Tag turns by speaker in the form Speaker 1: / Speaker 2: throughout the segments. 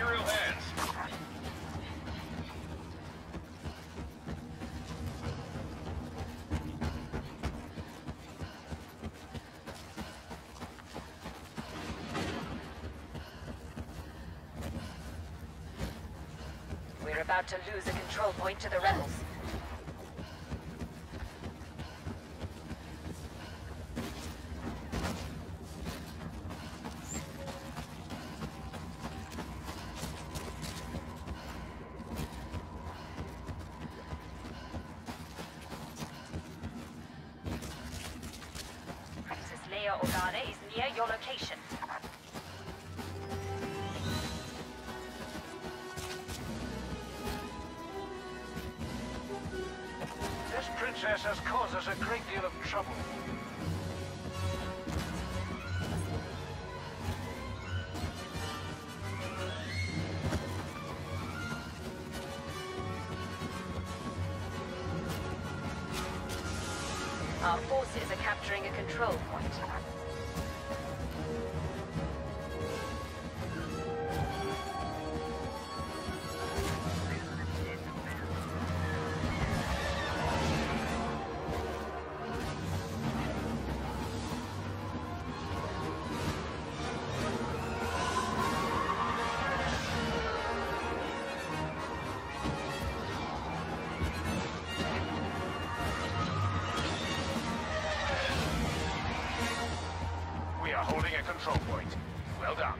Speaker 1: Imperial. We're about to lose a control point to the rebels. Leia Organa is near your location.
Speaker 2: This princess has caused us a great deal of trouble.
Speaker 1: Our forces are capturing a control point.
Speaker 2: Are holding a control point. Well done.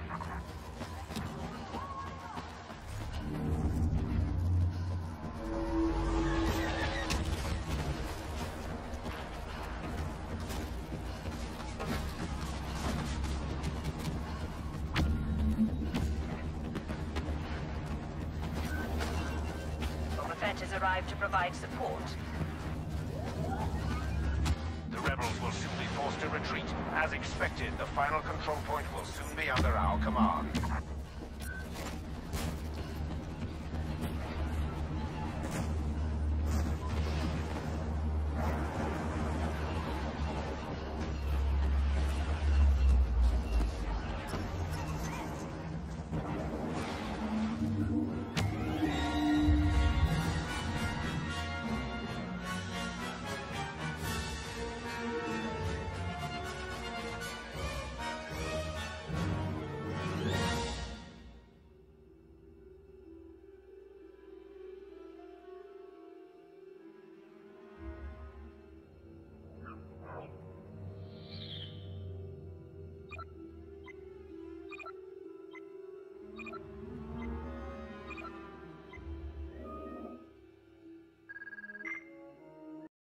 Speaker 1: Boba Fett has arrived to provide support.
Speaker 2: The rebels will soon be forced to retreat. As expected, the final control point will soon be under our command.